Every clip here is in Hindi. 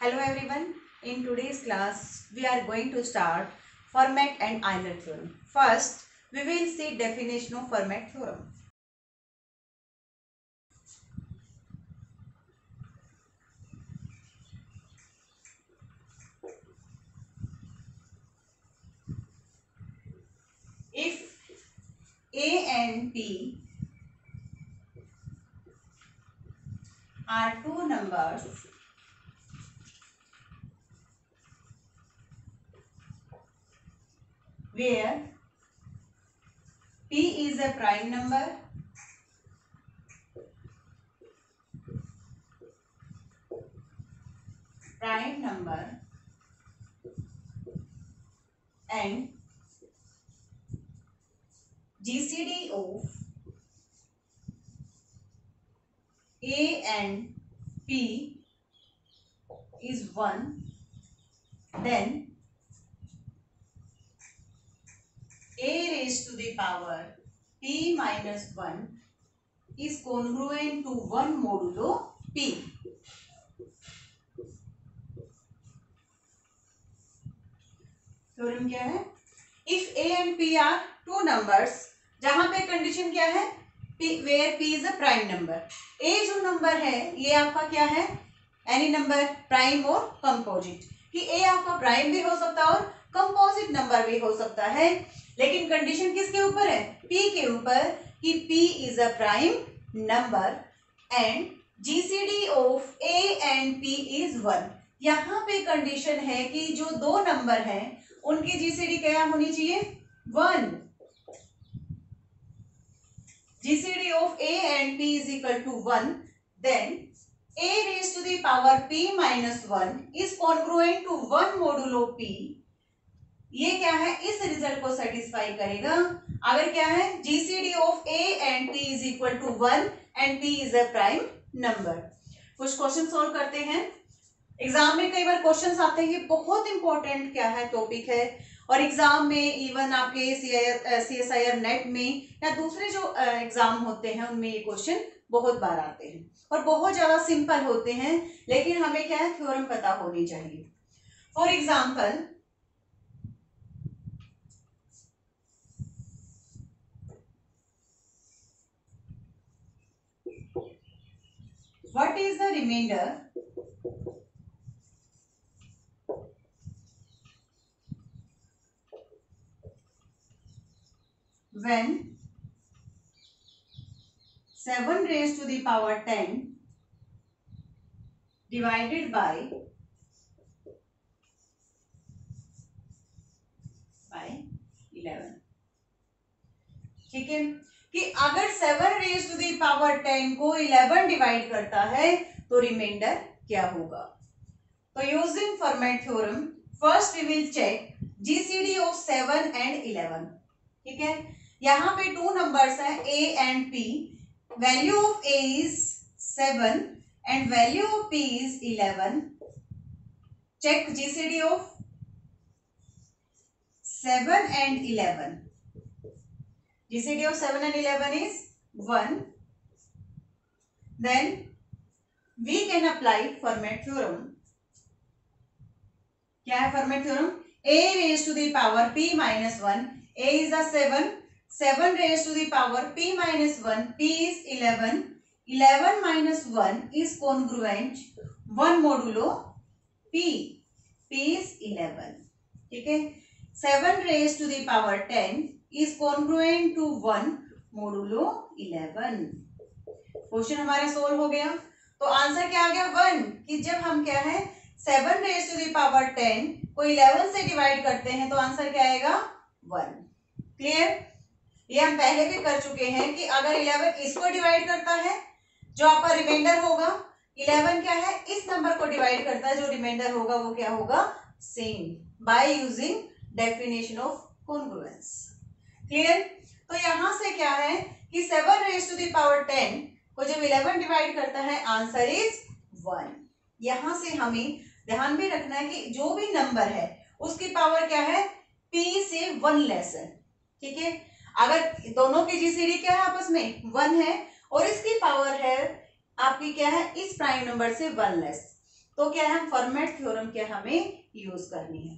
Hello everyone. In today's class, we are going to start Fermat and Euler theorem. First, we will see definition of Fermat theorem. If A and P are two numbers where p is a prime number prime number and GCD of A and P is 1 then a raised to the power p minus 1 is congruent to 1 modulo p. Theorem क्या है? If A and P are two numbers जहाँ पे कंडीशन क्या है? Where P is a prime number A जो नंबर है, ये आपका क्या है? एनी नंबर प्राइम और कंपोजिट कि ए आपका प्राइम भी हो सकता है और कंपोजिट नंबर भी हो सकता है। लेकिन कंडीशन किसके ऊपर है? पी के ऊपर कि P is a prime number and GCD of A and P is one यहाँ पे कंडीशन है कि जो दो नंबर हैं, उनकी जीसीडी क्या होनी चाहिए? One GCD of A and P is equal to one then raised to the power p minus 1 is congruent to 1 modulo p. ये क्या है? इस रिज़ल्ट को सेटिस्फाई करेगा। अगर क्या है? GCD of A and P is equal to one and P is a prime number कुछ क्वेश्चन सोल्व करते हैं। एग्ज़ाम में कई बार क्वेश्चन आते हैं। ये बहुत इंपॉर्टेंट क्या है? टॉपिक है। और एग्ज़ाम में इवन आपके सी एस नेट में या दूसरे जो एग्ज़ाम होते हैं, उनमें ये क्वेश्चन बहुत बार आते हैं। और बहुत ज़्यादा सिंपल होते हैं, लेकिन हमें क्या है? थ्योरम पता होनी चाहिए। For example what is the remainder when 7 raised to the power 10 divided by by 11 ठीक है कि अगर seven raise to the power ten को इलेवन डिवाइड करता है तो रिमाइंडर क्या होगा? तो using Fermat theorem first we will check GCD of seven and eleven ठीक है? यहाँ पे टू नंबर्स हैं A and P value of A is seven and value of P is eleven check GCD of seven and eleven GCD of 7 and 11 is 1. Then we can apply Fermat theorem. क्या है Fermat theorem? A raised to the power p minus 1. A is the 7. 7 raised to the power p minus 1. p is 11. 11 minus 1 is congruent 1 modulo p. p is 11. ठीक है 7 raised to the power 10 is congruent to one modulo eleven question हमारा सोल्व हो गया। तो आंसर क्या आ गया? वन कि जब हम क्या है seven raise to the power ten को इलेवन से डिवाइड करते हैं तो आंसर क्या आएगा? वन क्लियर ये हम पहले भी कर चुके हैं कि अगर इलेवन इसको डिवाइड करता है, जो आपका रिमाइंडर होगा इलेवन क्या है, इस नंबर को डिवाइड करता है, जो रिमाइंडर होगा, वो क्या होगा? Same by using definition of congruence clear तो यहाँ से क्या है कि seven raise to the power ten को जब इलेवन डिवाइड करता है आंसर इज़ वन यहाँ से हमें ध्यान में रखना है कि जो भी नंबर है, उसकी पावर क्या है? पी से वन लेस है ठीक है? अगर दोनों की जीसीडी क्या है आपस में? वन है। और इसकी पावर है, आपकी क्या है? इस प्राइम नंबर से वन लेस तो क्या है? फॉर्मेट थ्योरम क्या हमें यूज़ करनी है?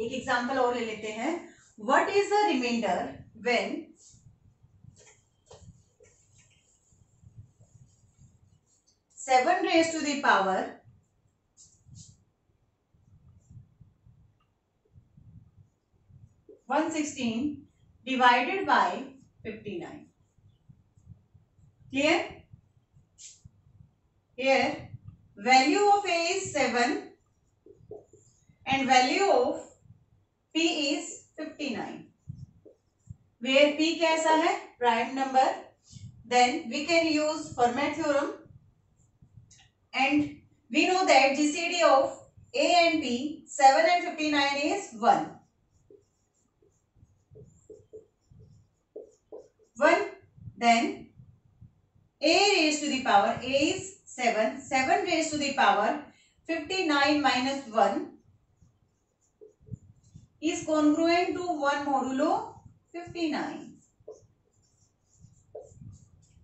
एक एग्जांपल और ले लेते हैं। What is the remainder when seven raised to the power one sixteen divided by fifty nine? Clear? Here value of A is seven and value of P is 59 where p कैसा है prime number then we can use Fermat theorem and we know that GCD of a and p 7 and 59 is 1 1 then a raised to the power a is 7 7 raised to the power 59 minus 1 is congruent to 1 modulo 59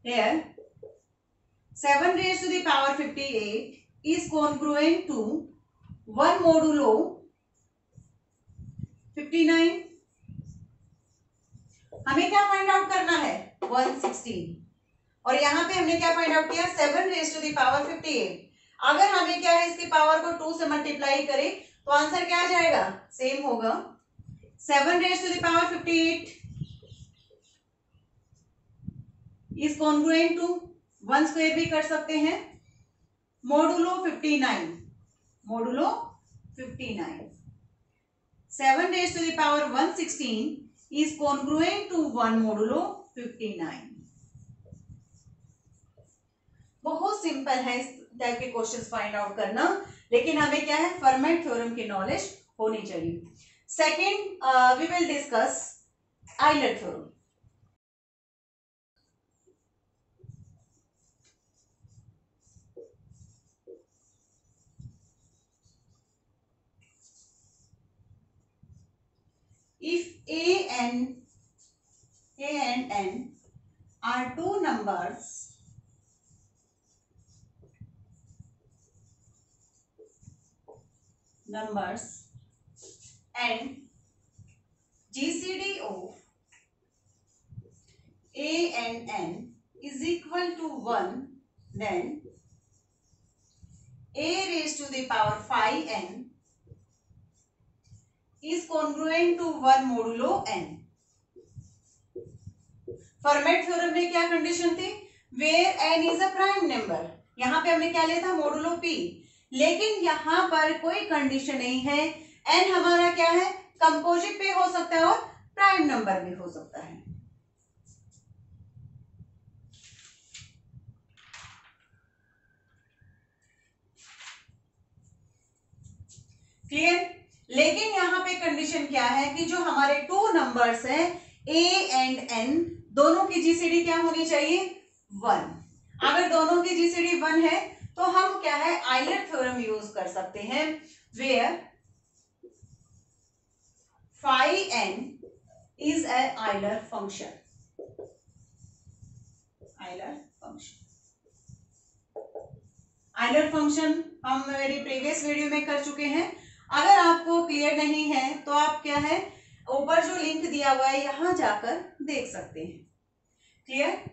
here 7 raised to the power 58 is congruent to 1 modulo 59 हमें क्या फाइंड आउट करना है? 116 और यहाँ पे हमने क्या फाइंड आउट किया? Seven raise to the power fifty eight अगर हमें क्या है, इसकी पावर को टू से मल्टीप्लाई करें तो आंसर क्या आ जाएगा? सेम होगा। Seven raise to the power fifty eight is congruent to one square भी कर सकते हैं। Modulo fifty nine modulo fifty nine seven raise to the power one sixteen is congruent to one modulo fifty nine बहुत सिंपल है इस टाइप के क्वेश्चंस फाइंड आउट करना। लेकिन हमें क्या है? फर्मेट थ्योरम की नॉलेज होनी चाहिए। Second we will discuss Euler theorem if a and a and n are two numbers numbers and GCD of a and n is equal to 1 then a raised to the power 5n is congruent to 1 modulo n Fermat theorem में क्या कंडीशन थी where N is a prime number यहाँ पे हमने क्या लिया था मोडुलो पी लेकिन यहाँ पर कोई कंडीशन नहीं है। एन हमारा क्या है? कंपोजिट पे हो सकता है और प्राइम नंबर भी हो सकता है। क्लियर लेकिन यहाँ पे कंडीशन क्या है कि जो हमारे टू नंबर्स हैं ए एंड एन दोनों की जीसीडी क्या होनी चाहिए? वन अगर दोनों की जीसीडी वन है तो हम क्या है? आइलर थ्योरम यूज़ कर सकते हैं where five n is a Euler function Euler function Euler function हम मेरी प्रीवियस वीडियो में कर चुके हैं। अगर आपको क्लियर नहीं है तो आप क्या है? ऊपर जो लिंक दिया हुआ है, यहाँ जाकर देख सकते हैं। क्लियर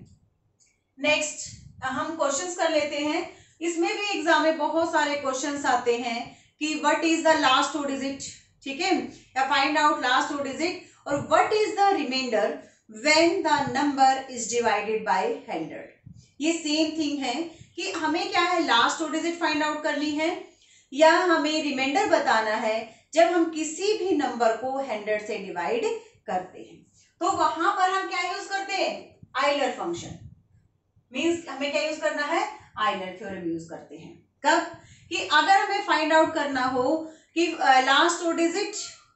नेक्स्ट हम क्वेश्चंस कर लेते हैं। इसमें भी एग्ज़ाम में बहुत सारे क्वेश्चन आते हैं कि what is the last two digit ठीक है? या find out last two digit और what is the remainder when the number is divided by hundred ये सेम थिंग है कि हमें क्या है last two digit find out करनी है या हमें रिमाइंडर बताना है जब हम किसी भी नंबर को हंड्रेड से डिवाइड करते हैं। तो वहाँ पर हम क्या यूज़ करते हैं? आइलर फ़ंक्शन मीन्स हमें क्या यूज़ करना है? आइलर थ्योरम यूज़ करते हैं। कब? कि अगर हमें फाइंड आउट करना हो कि लास्ट टू डिजिट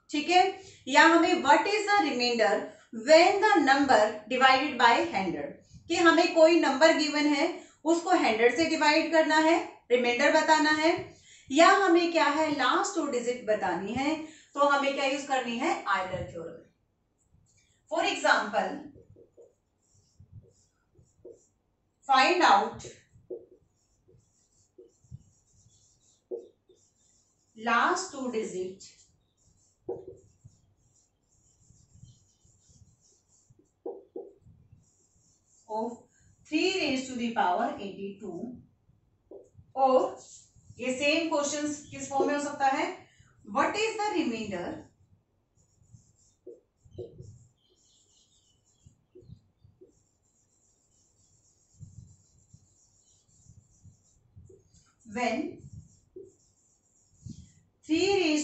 ठीक है? या हमें what is the remainder when the number divided by hundred कि हमें कोई नंबर गिवन है, उसको हंड्रेड से डिवाइड करना है रिमाइंडर बताना है। या हमें क्या है लास्ट टू डिजिट बतानी है तो हमें क्या यूज़ करनी है Euler theorem for example find out last two digit of 3 raised to the power 82 और ये सेम क्वेश्चंस किस फॉर्म में हो सकता है what is the remainder 3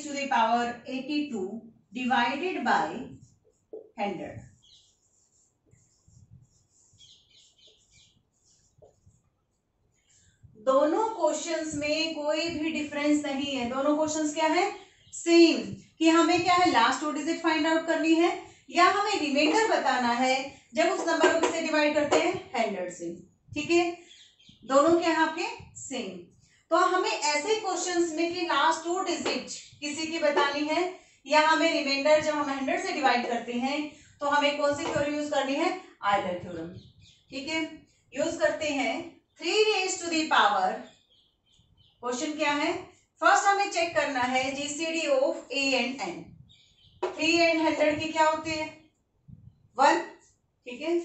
raised to the power 82 divided by 100 दोनों क्वेश्चंस में कोई भी डिफरेंस नहीं है। दोनों क्वेश्चंस क्या है? सेम कि हमें क्या है? Last two digit find out करनी है या हमें रिमाइंडर बताना है जब उस नंबर को किससे डिवाइड करते हैं? हंड्रेड से। ठीक है? दोनों क्या है आपके सेम तो हमें ऐसे क्वेश्चंस में कि लास्ट टू डिजिट किसी की बतानी है, या हमें रिमाइंडर जब हम हंड्रेड से डिवाइड करते हैं तो हमें कौन सी थ्योरम यूज़ करनी है? आयलर थ्योरम ठीक है? यूज़ करते हैं three raise to the power question क्या है? फ़र्स्ट हमें चेक करना है GCD of a and n three and hundred की क्या होती है? वन ठीक है?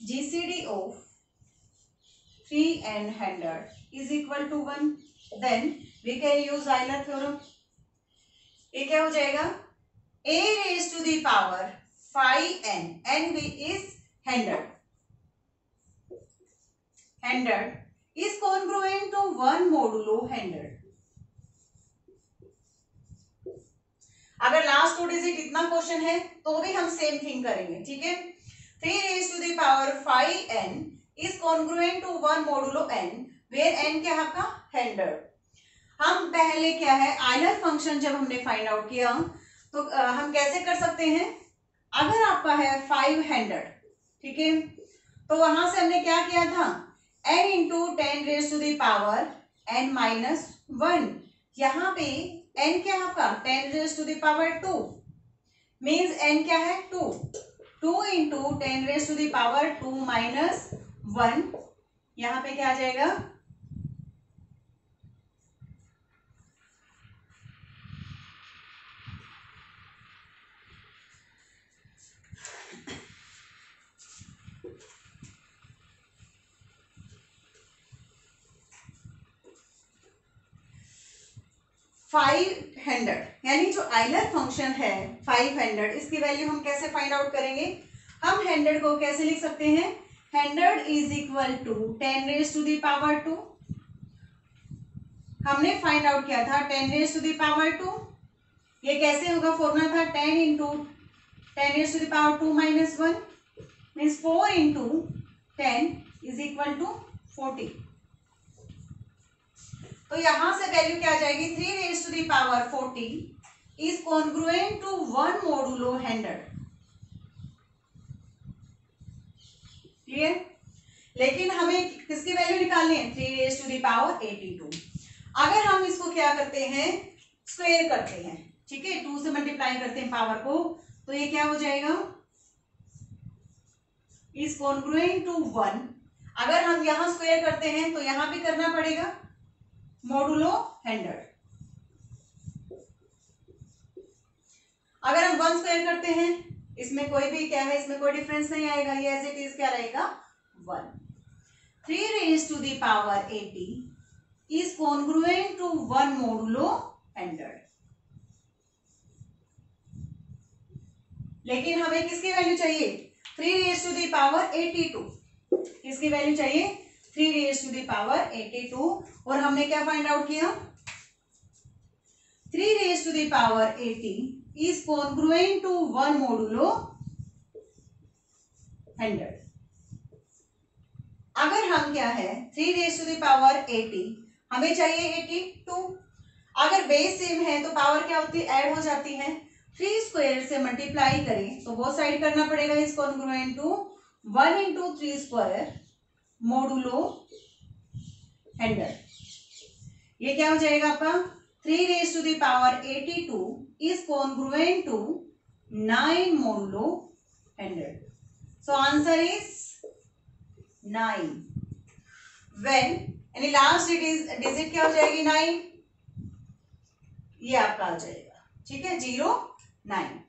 GCD of three and hundred is equal to one then we can use Euler theorem ये क्या हो जाएगा? A raise to the power five n n we is hundred hundred is congruent to one modulo hundred अगर लास्ट टू डिजिट इतना क्वेश्चन है तो भी हम सेम थिंग करेंगे, ठीक है? Three raise to the power five n is congruent to one modulo n where n क्या आपका? हंड्रेड हम पहले क्या है? आइलर फ़ंक्शन जब हमने फाइंड आउट किया तो हम कैसे कर सकते हैं? अगर आपका है फाइव हंड्रेड ठीक है? तो वहाँ से हमने क्या किया था? N into ten raise to the power n minus one यहाँ पे एन क्या है आपका? Ten raise to the power two means n क्या है? Two two into ten raise to the power two minus one, यहाँ पे क्या आ जाएगा? फाइव हंड्रेड, यानी जो आइलर फ़ंक्शन है, फाइव हंड्रेड, इसकी वैल्यू हम कैसे फाइंड आउट करेंगे? हम हंड्रेड को कैसे लिख सकते हैं? Hundred is equal to, ten raise to the power two हमने फाइंड आउट किया था, ten raise to the power two ये कैसे होगा फॉर्मूला था? Ten into ten raise to the power two minus one means four into ten is equal to forty तो यहाँ से वैल्यू क्या आ जाएगी? Three raise to the power forty is congruent to one modulo hundred clear लेकिन हमें किसकी वैल्यू निकालनी है? Three raise to the power eighty two अगर हम इसको क्या करते हैं? स्क्वेयर करते हैं, ठीक है? टू से मल्टीप्लाई करते हैं पावर को तो ये क्या हो जाएगा? इज़ कॉन्ग्रुएंट टू वन अगर हम यहाँ स्क्वेयर करते हैं तो यहाँ भी करना पड़ेगा। मोडुलो हंड्रेड अगर हम वन स्क्वायर करते हैं इसमें कोई भी क्या है, इसमें कोई डिफरेंस नहीं आएगा, ये एज इट इज़ क्या रहेगा? One three raise to the power eighty is congruent to one modulo hundred लेकिन हमें किसकी वैल्यू चाहिए? Three raise to the power eighty two किसकी वैल्यू चाहिए? Three raise to the power eighty two और हमने क्या फाइंड आउट किया? Three raise to the power eighty is congruent to one modulo hundred अगर हम क्या है three raise to the power eighty हमें चाहिए एटी टू अगर बेस सेम है तो पावर क्या होती है ऐड हो जाती है. थ्री स्क्वायर से मल्टीप्लाई करें तो वो साइड करना पड़ेगा is congruent to one into three square modulo hundred ये क्या हो जाएगा आपका? Three raise to the power eighty two is congruent to nine modulo hundred so answer is nine when यानी लास्ट डिजिट क्या हो जाएगी नाइन ये आपका आ जाएगा। ठीक है? ज़ीरो नाइन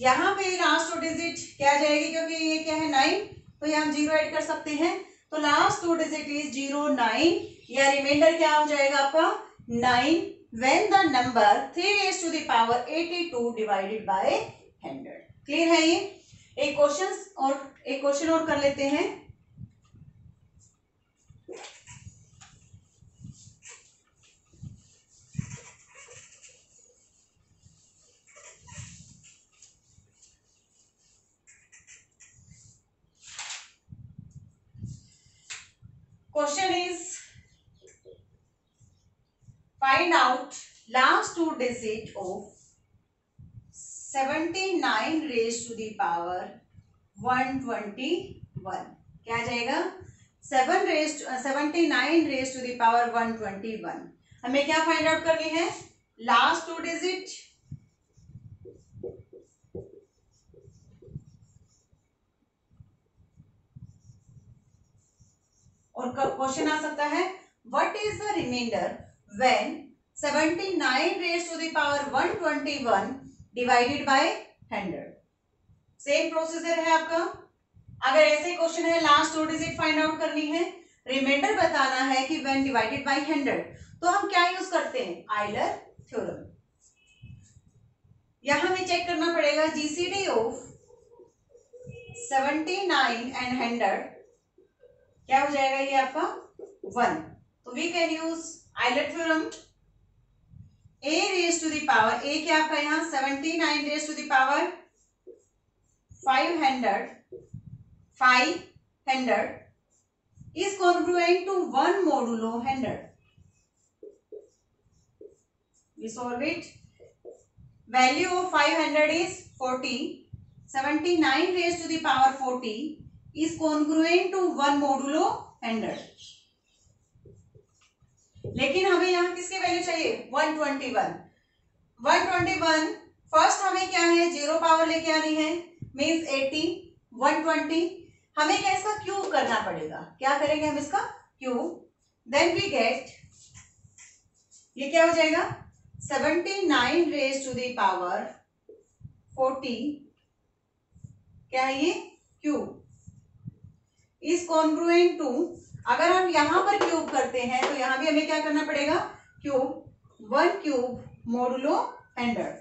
यहाँ पे लास्ट टू डिजिट क्या जाएगी? क्योंकि ये क्या है नाइन तो ये हम ज़ीरो ऐड कर सकते हैं। तो last two digit is zero nine या रिमाइंडर क्या हो जाएगा आपका? Nine when the number three raise to the power eighty two divided by hundred clear है ये? एक क्वेश्चन और, एक क्वेश्चन और कर लेते हैं। Question is, find out last two digit of 79 raised to the power 121 क्या आ जाएगा? Seven raise seventy nine raise to the power one twenty one हमें क्या फाइंड आउट करनी है? लास्ट टू डिजिट और क्वेश्चन आ सकता है what is the remainder when 79 raise to the power 121 divided by 100 same procedure है आपका। अगर ऐसे क्वेश्चन है last two digit find out करनी है। रिमाइंडर बताना है कि व्हेन डिवाइडेड बाय 100 तो हम क्या यूज़ करते हैं? आइलर थ्योरम यहाँ हमें चेक करना पड़ेगा जीसीडी ऑफ़ 79 एंड 100 क्या हो जाएगा ये आपका? वन। तो we can use Euler theorem a raise to the power a क्या आपका यहाँ? Seventy nine raise to the power five hundred five hundred is congruent to one modulo hundred solve it. Value of 500 is 40 79 raised to the power 40 is congruent to one modulo hundred लेकिन हमें यहाँ किसकी वैल्यू चाहिए? 121 121 फ़र्स्ट हमें क्या है? ज़ीरो पावर लेके आनी है मीन्स 80 120 हमें क्या इसका क्यूब करना पड़ेगा? क्या करेंगे हम इसका क्यूब देन वी गेट ये क्या हो जाएगा? 79 रेज टू द पावर 40 क्या है ये? क्यूब इज़ कॉन्ग्रुएंट टू अगर हम यहाँ पर क्यूब करते हैं तो यहाँ भी हमें क्या करना पड़ेगा? Cube one cube modulo hundred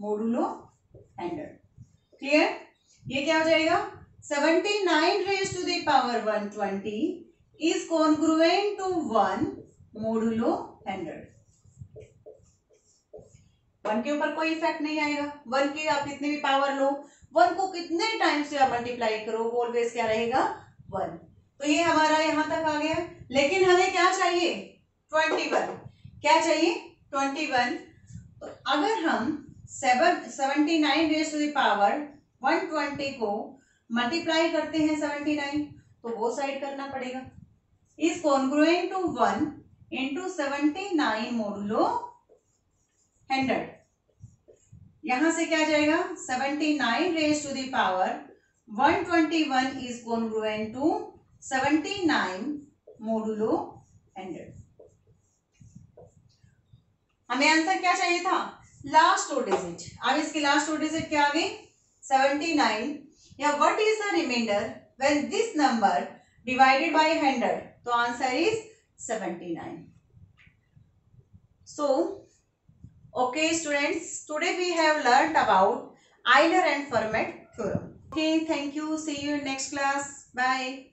modulo hundred clear ये क्या हो जाएगा? Seventy nine raise to the power one twenty is congruent to one modulo hundred one के ऊपर कोई इफ़ेक्ट नहीं आएगा। वन की आप कितने भी पावर लो वन को कितने टाइम से आप मल्टीप्लाई करो, वो ऑलवेज क्या रहेगा? वन। तो ये हमारा यहाँ तक आ गया। लेकिन हमें क्या चाहिए? ट्वेंटी वन क्या चाहिए? ट्वेंटी वन तो अगर हम seven seventy nine raise to the power one twenty को मल्टीप्लाई करते हैं सेवेंटी नाइन तो वो साइड करना पड़ेगा। Is congruent to one into seventy nine modulo hundred यहाँ से क्या जाएगा? 79 nine raise to the power 121 is congruent to 79 modulo 100 हमें आंसर क्या चाहिए था? लास्ट टू डिजिट अब इसकी लास्ट टू डिजिट क्या आ गई? 79 या what is the remainder when this number divided by 100 तो answer is 79 so so Okay students, today we have learnt about Euler and Fermat theorem. Okay, thank you. See you in next class. Bye.